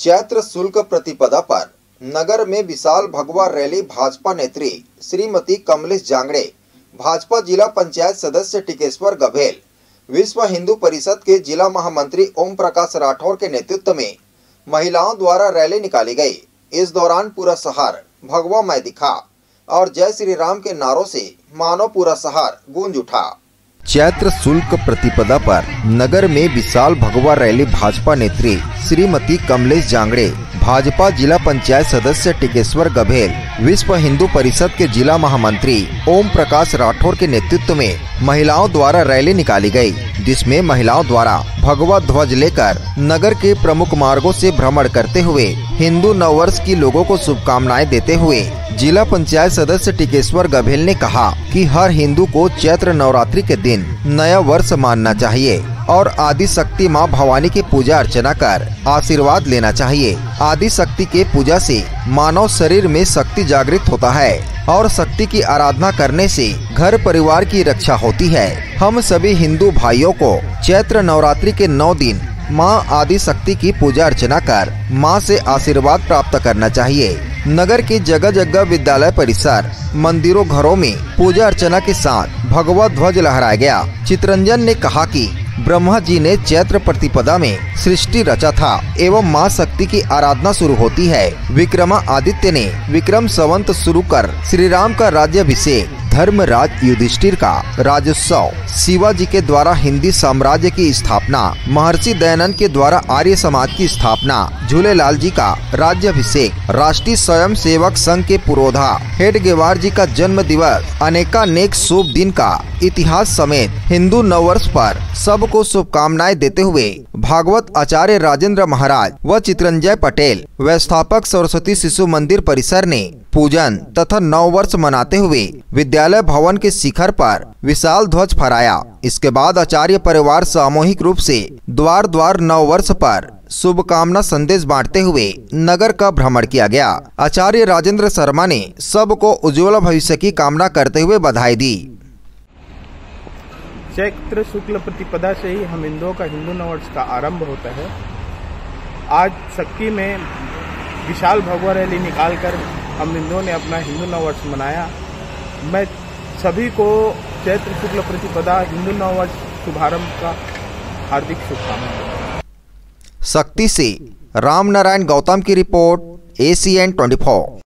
चैत्र शुल्क प्रतिपदा पर नगर में विशाल भगवा रैली भाजपा नेत्री श्रीमती कमलेश जांगड़े, भाजपा जिला पंचायत सदस्य टिकेश्वर गभेल, विश्व हिंदू परिषद के जिला महामंत्री ओम प्रकाश राठौर के नेतृत्व में महिलाओं द्वारा रैली निकाली गई। इस दौरान पूरा शहर भगवा मैं दिखा और जय श्री राम के नारों से मानो पूरा शहर गूंज उठा। चैत्र शुल्क प्रतिपदा पर नगर में विशाल भगवा रैली भाजपा नेत्री श्रीमती कमलेश जांगड़े, भाजपा जिला पंचायत सदस्य टिकेश्वर गभेल, विश्व हिंदू परिषद के जिला महामंत्री ओम प्रकाश राठौर के नेतृत्व में महिलाओं द्वारा रैली निकाली गई, जिसमें महिलाओं द्वारा भगवा ध्वज लेकर नगर के प्रमुख मार्गों से भ्रमण करते हुए हिंदू नववर्ष की लोगों को शुभकामनाएँ देते हुए जिला पंचायत सदस्य टिकेश्वर गभेल ने कहा कि हर हिंदू को चैत्र नवरात्रि के दिन नया वर्ष मानना चाहिए और आदि शक्ति माँ भवानी की पूजा अर्चना कर आशीर्वाद लेना चाहिए। आदि शक्ति के पूजा से मानव शरीर में शक्ति जागृत होता है और शक्ति की आराधना करने से घर परिवार की रक्षा होती है। हम सभी हिंदू भाइयों को चैत्र नवरात्रि के नौ दिन माँ आदि शक्ति की पूजा अर्चना कर माँ से आशीर्वाद प्राप्त करना चाहिए। नगर के जगह जगह विद्यालय परिसर, मंदिरों घरों में पूजा अर्चना के साथ भगवा ध्वज लहराया गया। चित्रंजन ने कहा कि ब्रह्मा जी ने चैत्र प्रतिपदा में सृष्टि रचा था एवं माँ शक्ति की आराधना शुरू होती है। विक्रमा आदित्य ने विक्रम संवंत शुरू कर श्री राम का राज्यभिषेक धर्मराज युधिष्ठिर का राजोत्सव शिवाजी के द्वारा हिंदी साम्राज्य की स्थापना, महर्षि दयानंद के द्वारा आर्य समाज की स्थापना, झूलेलाल जी का राज्यभिषेक, राष्ट्रीय स्वयं सेवक संघ के पुरोधा, हेड गेवार जी का जन्म दिवस अनेकानेक शुभ दिन का इतिहास समेत हिंदू नववर्ष पर सबको शुभकामनाएँ देते हुए भागवत आचार्य राजेंद्र महाराज व चित्रंजय पटेल, व्यवस्थापक सरस्वती शिशु मंदिर परिसर ने पूजन तथा नव वर्ष मनाते हुए विद्यालय भवन के शिखर पर विशाल ध्वज फहराया। इसके बाद आचार्य परिवार सामूहिक रूप से द्वार द्वार नव वर्ष पर शुभकामना संदेश बांटते हुए नगर का भ्रमण किया गया। आचार्य राजेंद्र शर्मा ने सबको उज्ज्वल भविष्य की कामना करते हुए बधाई दी। चैत्र शुक्ल प्रतिपदा से ही हम हिंदुओं का हिंदू नववर्ष का आरंभ होता है। आज सक्की में विशाल भगवा रैली निकालकर हिंदुओं ने अपना हिंदू नववर्ष मनाया। मैं सभी को चैत्र शुक्ल प्रतिपदा हिंदू नववर्ष शुभारंभ का हार्दिक शुभकामना शक्ति से राम नारायण गौतम की रिपोर्ट एसीएन 24